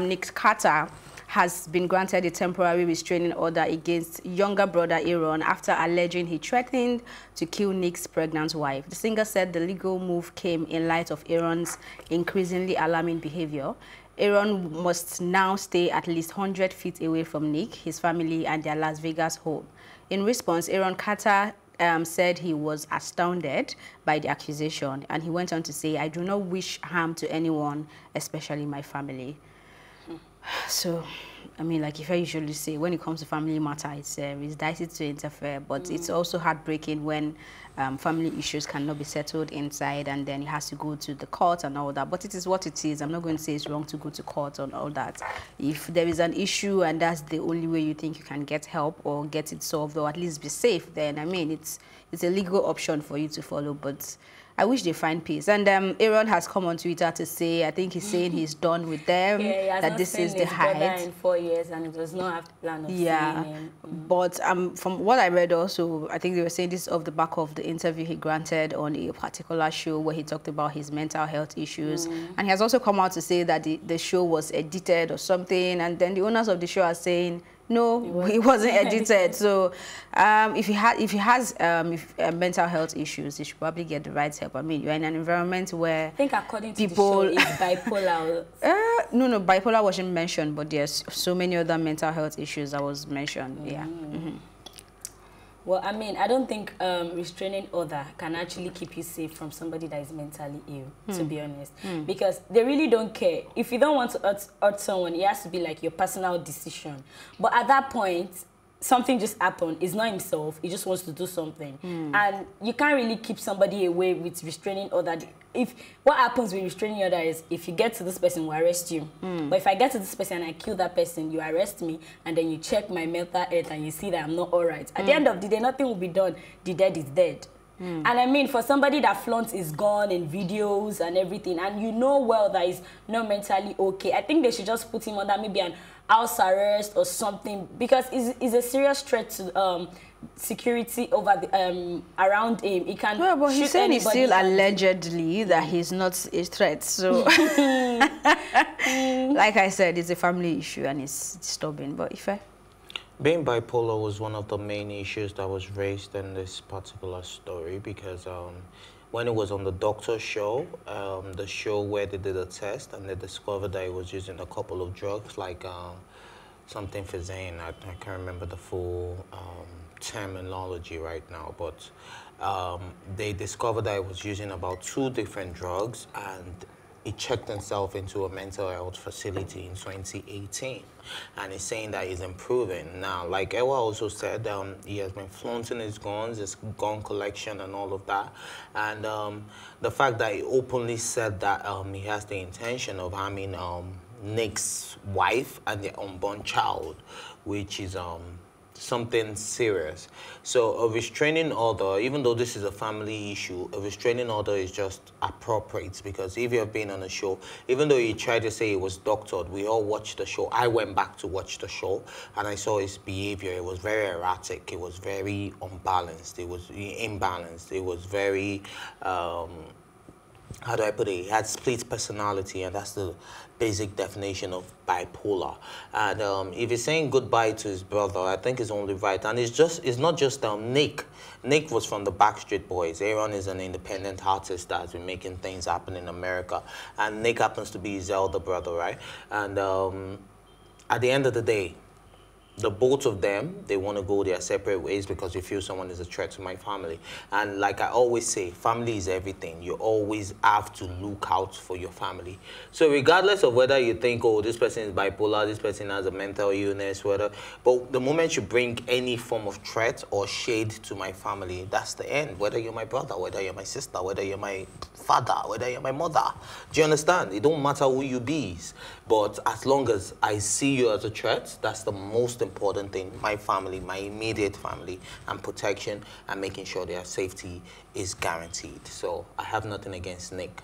Nick Carter has been granted a temporary restraining order against younger brother Aaron after alleging he threatened to kill Nick's pregnant wife. The singer said the legal move came in light of Aaron's increasingly alarming behavior. Aaron must now stay at least 100 feet away from Nick, his family, and their Las Vegas home. In response, Aaron Carter um, said he was astounded by the accusation, and he went on to say, I do not wish harm to anyone, especially my family. So, I mean, like if I usually say, when it comes to family matter, it's, uh, it's dicey to interfere, but mm. it's also heartbreaking when um, family issues cannot be settled inside and then it has to go to the court and all that. But it is what it is. I'm not going to say it's wrong to go to court and all that. If there is an issue and that's the only way you think you can get help or get it solved or at least be safe, then I mean, it's, it's a legal option for you to follow. But I wish they find peace. And um, Aaron has come on Twitter to say, I think he's saying he's done with them, yeah, that this is the height. in four years and he does not have plan of yeah. Mm. But um, from what I read also, I think they were saying this off the back of the interview he granted on a particular show where he talked about his mental health issues. Mm. And he has also come out to say that the, the show was edited or something. And then the owners of the show are saying, no, he wasn't edited. so um, if he had, if he has um, if, uh, mental health issues, he should probably get the right help. I mean, you're in an environment where I think according to people, the show, it's bipolar. uh, no, no, bipolar wasn't mentioned, but there's so many other mental health issues that was mentioned. Mm. Yeah. Mm -hmm. Well, I mean, I don't think um, restraining order can actually keep you safe from somebody that is mentally ill, mm. to hmm. be honest. Mm. Because they really don't care. If you don't want to hurt, hurt someone, it has to be like your personal decision. But at that point, something just happened. He's not himself. He just wants to do something. Mm. And you can't really keep somebody away with restraining order. If what happens with restraining order is if you get to this person, we arrest you. Mm. But if I get to this person and I kill that person, you arrest me, and then you check my mental health and you see that I'm not all right. At mm. the end of the day, nothing will be done. The dead is dead. Mm. And I mean, for somebody that flaunts is gone in videos and everything, and you know well that he's not mentally okay, I think they should just put him under maybe an house arrest or something because it's, it's a serious threat to um, security over the um around him he can well but he's saying it's still allegedly that he's not a threat so like i said it's a family issue and it's disturbing but if i being bipolar was one of the main issues that was raised in this particular story because um, when it was on the doctor show, um, the show where they did a test and they discovered that he was using a couple of drugs like uh, something for Zane. I, I, can't remember the full um, terminology right now, but um, they discovered that he was using about two different drugs and he checked himself into a mental health facility in 2018 and he's saying that he's improving. Now, like Ewa also said, um, he has been flaunting his guns, his gun collection and all of that. And um, the fact that he openly said that um, he has the intention of harming um, Nick's wife and their unborn child, which is um, something serious. So a restraining order, even though this is a family issue, a restraining order is just appropriate because if you have been on a show, even though you tried to say it was doctored, we all watched the show. I went back to watch the show and I saw his behavior. It was very erratic. It was very unbalanced. It was imbalanced. It was very um, how do I put it? He had split personality, and that's the basic definition of bipolar. And um, if he's saying goodbye to his brother, I think it's only right. And it's just it's not just um, Nick. Nick was from the Backstreet Boys. Aaron is an independent artist that's been making things happen in America. And Nick happens to be his elder brother, right? And um, at the end of the day, the both of them, they want to go their separate ways because they feel someone is a threat to my family. And like I always say, family is everything. You always have to look out for your family. So regardless of whether you think, oh, this person is bipolar, this person has a mental illness, whether, but the moment you bring any form of threat or shade to my family, that's the end. Whether you're my brother, whether you're my sister, whether you're my father, whether you're my mother. Do you understand? It don't matter who you be. But as long as I see you as a threat, that's the most important thing. My family, my immediate family, and protection and making sure their safety is guaranteed. So I have nothing against Nick.